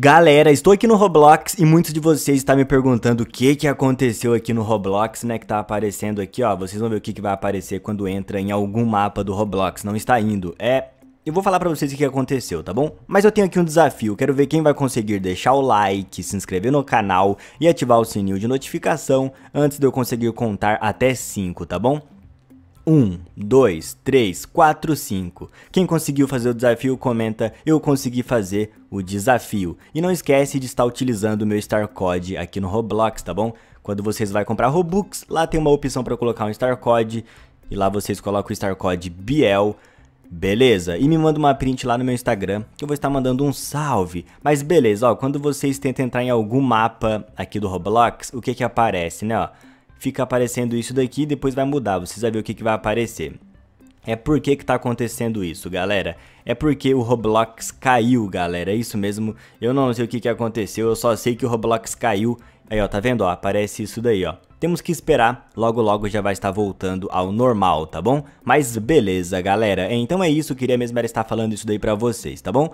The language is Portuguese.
Galera, estou aqui no Roblox e muitos de vocês estão me perguntando o que que aconteceu aqui no Roblox, né, que tá aparecendo aqui, ó, vocês vão ver o que que vai aparecer quando entra em algum mapa do Roblox, não está indo, é... Eu vou falar pra vocês o que aconteceu, tá bom? Mas eu tenho aqui um desafio, quero ver quem vai conseguir deixar o like, se inscrever no canal e ativar o sininho de notificação antes de eu conseguir contar até 5, tá bom? 1, 2, 3, 4, 5. Quem conseguiu fazer o desafio, comenta eu consegui fazer o desafio. E não esquece de estar utilizando o meu Star Code aqui no Roblox, tá bom? Quando vocês vão comprar Robux, lá tem uma opção para colocar um Star Code. E lá vocês colocam o Star Code Biel. Beleza? E me manda uma print lá no meu Instagram, que eu vou estar mandando um salve. Mas beleza, ó, quando vocês tentam entrar em algum mapa aqui do Roblox, o que que aparece, né, ó? Fica aparecendo isso daqui depois vai mudar, vocês vão ver o que, que vai aparecer. É por que que tá acontecendo isso, galera? É porque o Roblox caiu, galera, é isso mesmo. Eu não sei o que que aconteceu, eu só sei que o Roblox caiu. Aí, ó, tá vendo, ó, aparece isso daí, ó. Temos que esperar, logo logo já vai estar voltando ao normal, tá bom? Mas beleza, galera, então é isso, queria mesmo era estar falando isso daí pra vocês, tá bom?